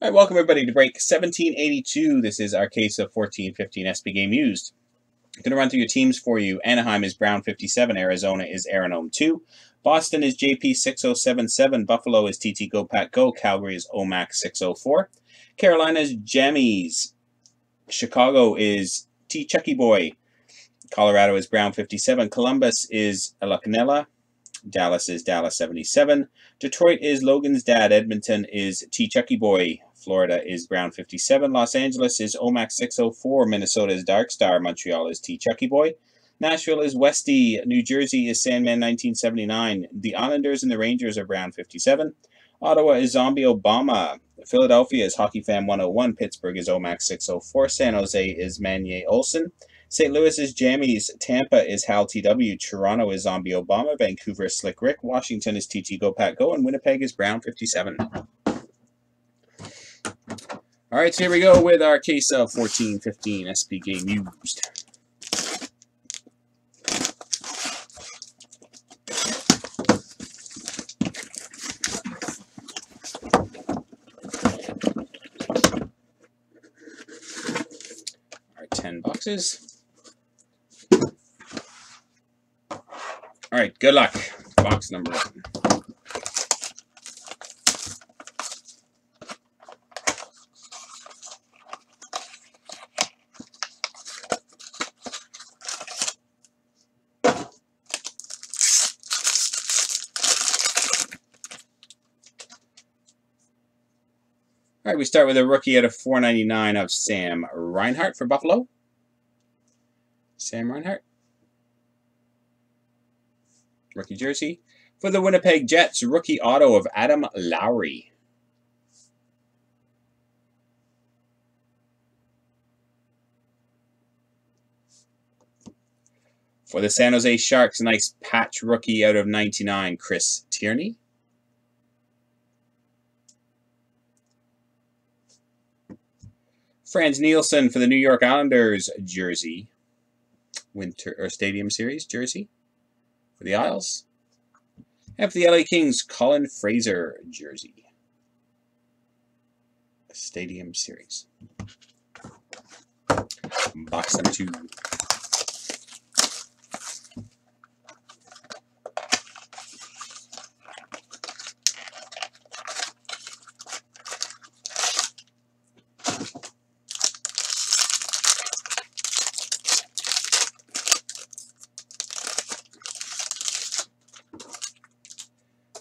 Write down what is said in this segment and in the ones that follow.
All right, welcome everybody to break 1782. This is our case of 1415 SP game used. I'm going to run through your teams for you. Anaheim is Brown 57, Arizona is Aaron 2, Boston is JP 6077, Buffalo is TT Go Pat Go, Calgary is OMAC 604, Carolina is Jammies, Chicago is T Chucky Boy, Colorado is Brown 57, Columbus is Elacanella, Dallas is Dallas 77. Detroit is Logan's Dad. Edmonton is T Chucky Boy. Florida is Brown 57. Los Angeles is Omax 604. Minnesota is Dark Star. Montreal is T Chucky Boy. Nashville is Westy. New Jersey is Sandman 1979. The Islanders and the Rangers are Brown 57. Ottawa is Zombie Obama. Philadelphia is Hockey Fan 101. Pittsburgh is Omax 604. San Jose is Manier Olson. St. Louis is Jammies, Tampa is Hal TW, Toronto is Zombie Obama, Vancouver is Slick Rick, Washington is TT Go Pat Go, and Winnipeg is Brown 57. All right, so here we go with our case of 1415 SP game used. Right, 10 boxes. All right, good luck. Box number one. We start with a rookie at a 499 of Sam Reinhart for Buffalo. Sam Reinhart. Rookie jersey. For the Winnipeg Jets, rookie auto of Adam Lowry. For the San Jose Sharks, nice patch rookie out of 99, Chris Tierney. Frans Nielsen for the New York Islanders jersey, winter or stadium series jersey for the Isles. And for the LA Kings, Colin Fraser jersey. Stadium Series. Box number two.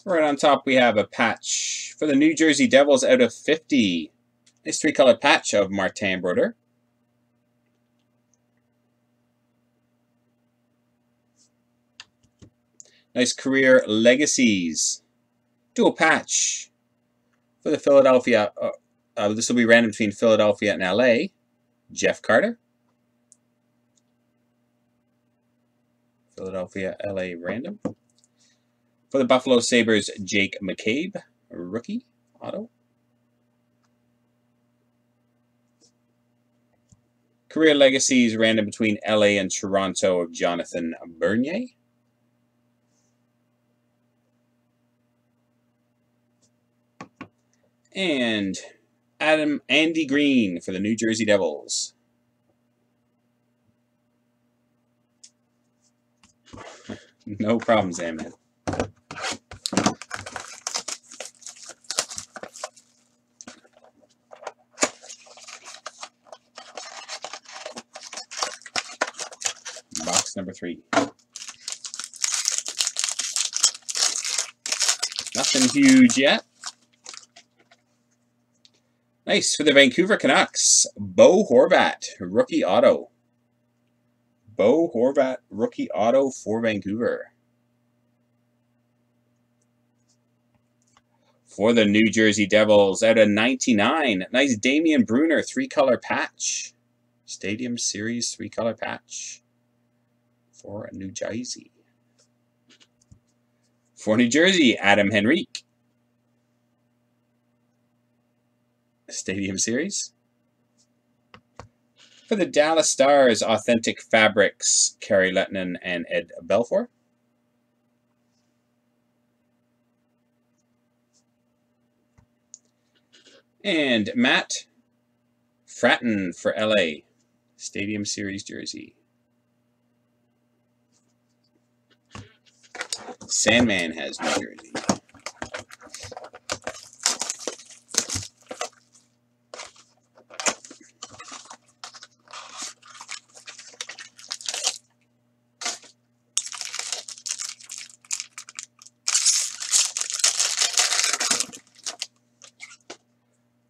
Right on top, we have a patch for the New Jersey Devils out of 50. Nice three-color patch of Martin Brodeur. Nice career legacies. Dual patch for the Philadelphia. Uh, uh, this will be random between Philadelphia and LA. Jeff Carter. Philadelphia, LA random. For the Buffalo Sabres, Jake McCabe, rookie auto. Career legacies random between LA and Toronto of Jonathan Bernier. And Adam Andy Greene for the New Jersey Devils. no problem, Sam. Number three. Nothing huge yet. Nice for the Vancouver Canucks. Bo Horvat, rookie auto. Bo Horvat, rookie auto for Vancouver. For the New Jersey Devils, out of 99, nice Damien Brunner three-color patch. Stadium Series three-color patch for a New Jersey. For New Jersey, Adam Henrique. Stadium Series. For the Dallas Stars, Authentic Fabrics, Kari Lehtonen and Ed Belfour. And Matt Frattin for LA. Stadium Series jersey. Sandman has New Jersey.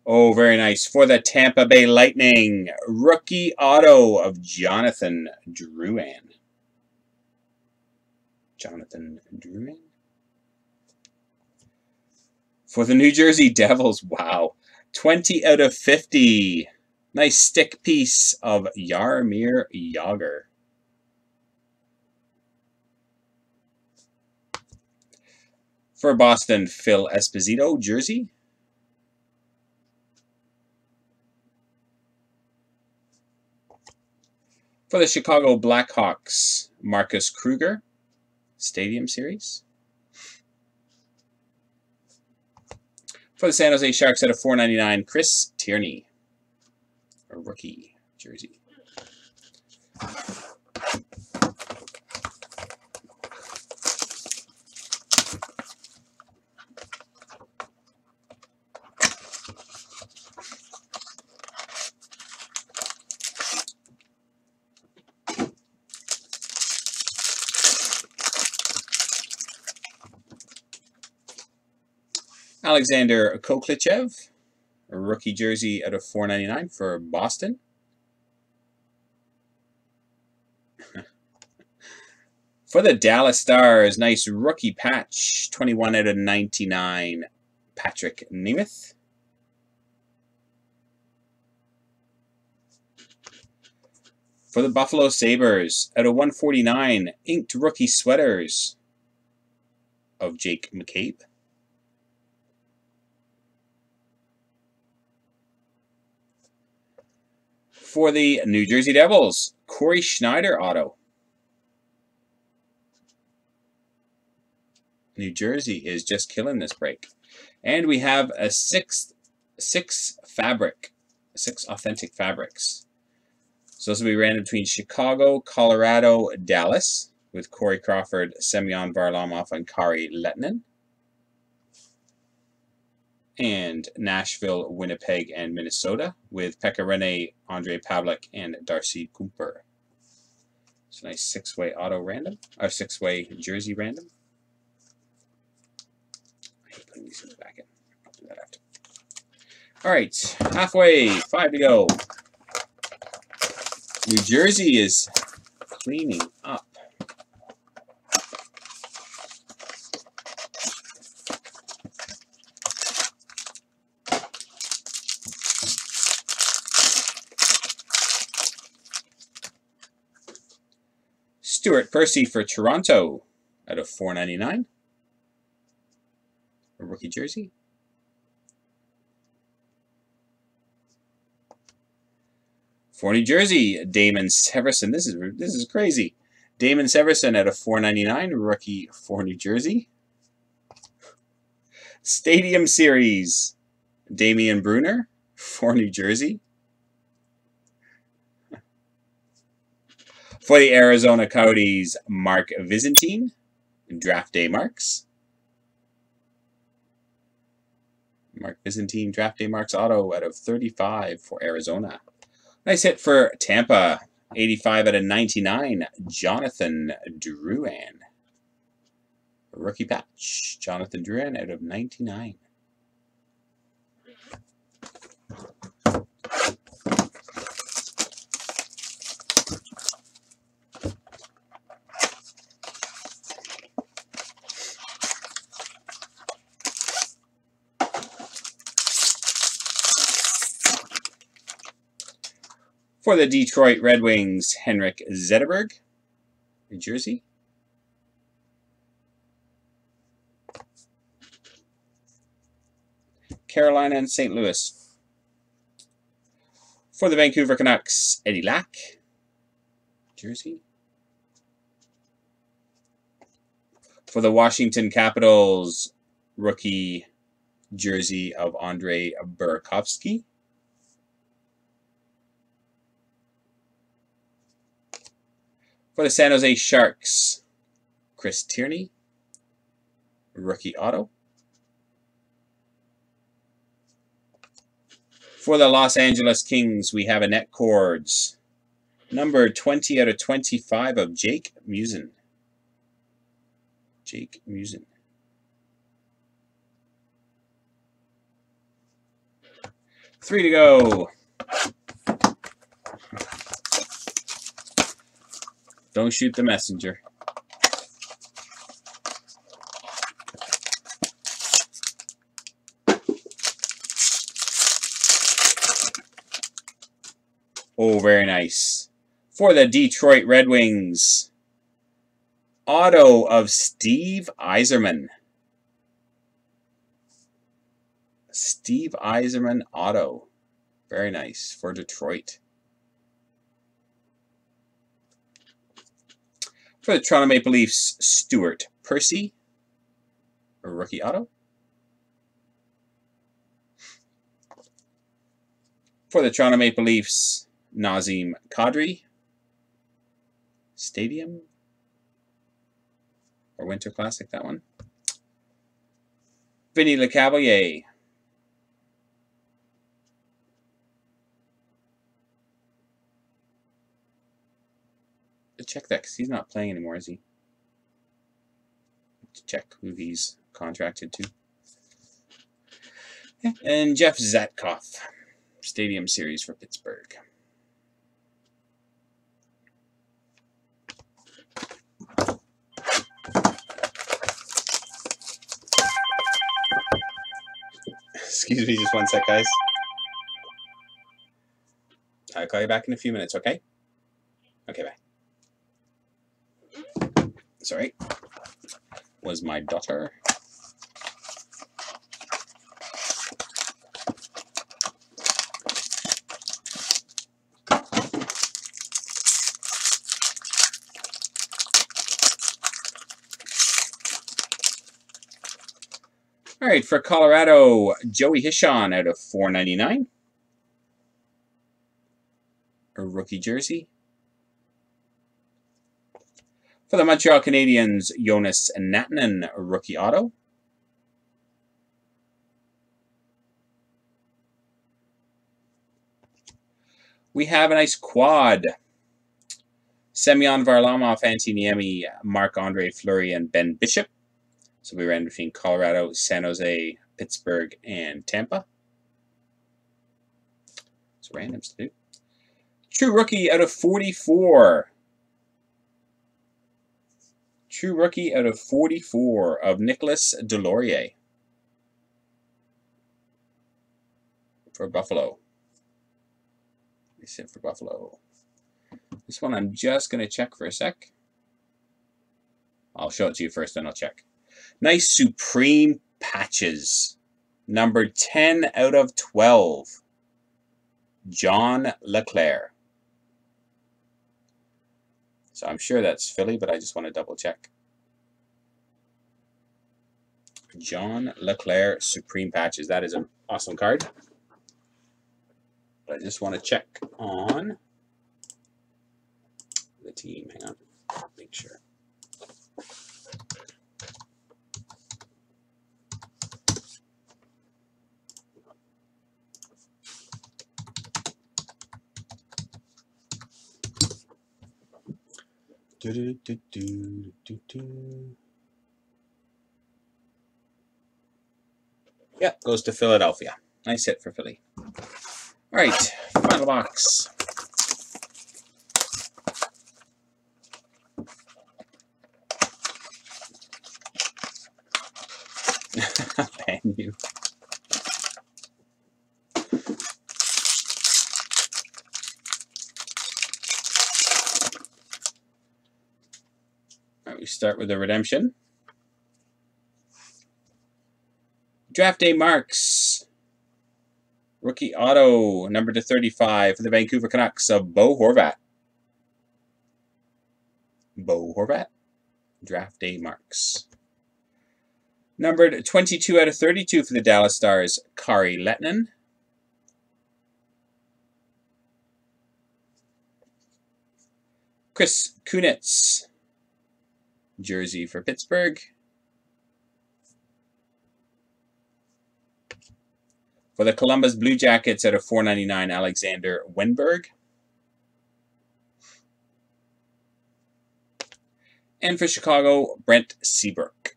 Oh, very nice. For the Tampa Bay Lightning, rookie auto of Jonathan Drouin. Jonathan Drouin. For the New Jersey Devils, wow. 20 out of 50. Nice stick piece of Jaromir Jagr. For Boston, Phil Esposito, jersey. For the Chicago Blackhawks, Marcus Kruger, Stadium Series. For the San Jose Sharks at a 4.99, Chris Tierney, a rookie jersey. Alexander Khokhlachev, a rookie jersey out of 4.99 for Boston. for the Dallas Stars, nice rookie patch, 21 out of 99, Patrick Nemeth. For the Buffalo Sabres, out of 149, inked rookie sweaters of Jake McCabe. For the New Jersey Devils, Corey Schneider auto. New Jersey is just killing this break. And we have a sixth, six fabric, six authentic fabrics. So this will be random between Chicago, Colorado, Dallas, with Corey Crawford, Semyon Varlamov, and Kari Lehtonen and Nashville, Winnipeg, and Minnesota with Pekka Rinne, Ondrej Pavelec, and Darcy Kuemper. It's a nice six-way auto random, or six-way jersey random. I hate putting these things back in. I'll do that after. All right, halfway, five to go. New Jersey is cleaning up. Stuart Percy for Toronto out of 4.99. A rookie jersey. For New Jersey, Damon Severson. This is this is crazy. Damon Severson at a 4.99 rookie for New Jersey. Stadium Series, Damien Brunner for New Jersey. For the Arizona Coyotes, Mark Visentin, draft day marks. Mark Visentin, draft day marks auto out of 35 for Arizona. Nice hit for Tampa, 85 out of 99, Jonathan Drouin. Rookie patch, Jonathan Drouin out of 99. For the Detroit Red Wings, Henrik Zetterberg, New Jersey. Carolina and St. Louis. For the Vancouver Canucks, Eddie Lack, Jersey. For the Washington Capitals, rookie jersey of Andre Burakovsky. For the San Jose Sharks, Chris Tierney, rookie auto. For the Los Angeles Kings, we have Annette Cords, number 20 out of 25 of Jake Muzzin. Jake Muzzin. Three to go. Don't shoot the messenger. Oh, very nice. For the Detroit Red Wings, auto of Steve Yzerman. Steve Yzerman auto. Very nice for Detroit. For the Toronto Maple Leafs, Stuart Percy, rookie auto. For the Toronto Maple Leafs, Nazem Kadri, Stadium, or Winter Classic, that one. Vinny Lecavalier, check that because he's not playing anymore, is he? To check who he's contracted to. And Jeff Zatkoff, Stadium Series for Pittsburgh. Excuse me just one sec, guys. I'll call you back in a few minutes, okay? Okay, bye sorry, was my daughter. All right, for Colorado, Joey Hishon out of 499. A rookie jersey. For the Montreal Canadiens, Joonas Nattinen, rookie auto. We have a nice quad. Semyon Varlamov, Antti Niemi, Marc-Andre Fleury, and Ben Bishop. So we ran between Colorado, San Jose, Pittsburgh, and Tampa. It's randoms to do. True rookie out of 44. True rookie out of 44 of Nicolas Deslauriers for Buffalo. They it for Buffalo. This one I'm just going to check for a sec. I'll show it to you first, then I'll check. Nice Supreme Patches. Number 10 out of 12. John LeClair. So I'm sure that's Philly, but I just want to double check. John LeClair Supreme Patches. That is an awesome card. But I just want to check on the team. Hang on. Make sure. Do, do, do, do, do, Yeah, goes to Philadelphia. Nice hit for Philly. All right, final box. Ban you. Start with the redemption. Draft day marks. Rookie auto, number to 35 for the Vancouver Canucks of Bo Horvat. Bo Horvat. Draft day marks. Numbered 22 out of 32 for the Dallas Stars, Kari Lehtonen. Chris Kunitz, jersey for Pittsburgh. For the Columbus Blue Jackets at a 499 Alexander Wennberg. And for Chicago, Brent Seabrook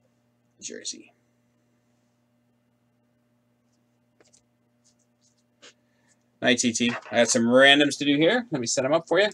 jersey. Night, TT. I got some randoms to do here. Let me set them up for you.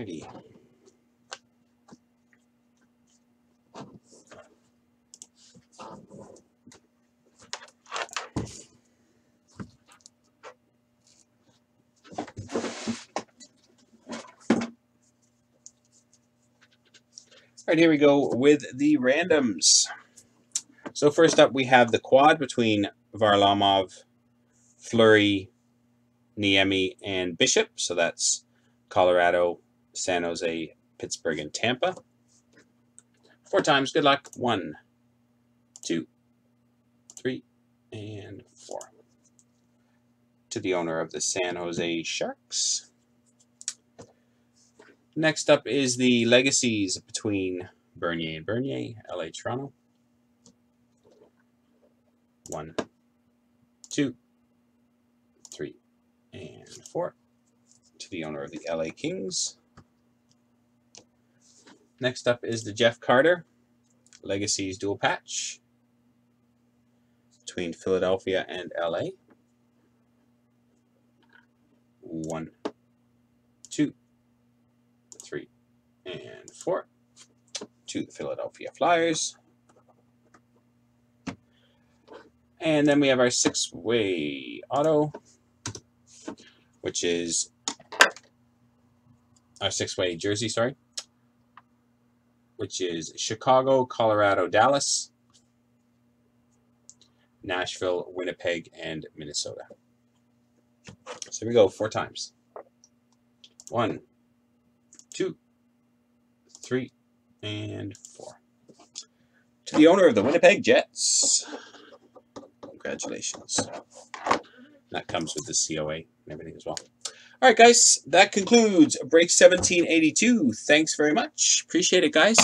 Alrighty. All right, here we go with the randoms. So first up, we have the quad between Varlamov, Fleury, Niemi, and Bishop. So that's Colorado, San Jose, Pittsburgh, and Tampa. Four times. Good luck. One, two, three, and four. To the owner of the San Jose Sharks. Next up is the legacies between Bernier and Bernier, LA Toronto. One, two, three, and four. To the owner of the LA Kings. Next up is the Jeff Carter Legacies dual patch between Philadelphia and LA. One, two, three, and four. To the Philadelphia Flyers. And then we have our six-way auto, which is our six-way jersey, sorry, which is Chicago, Colorado, Dallas, Nashville, Winnipeg, and Minnesota. So here we go, four times. One, two, three, and four. To the owner of the Winnipeg Jets. Congratulations. That comes with the COA and everything as well. All right, guys, that concludes Break 1782. Thanks very much. Appreciate it, guys.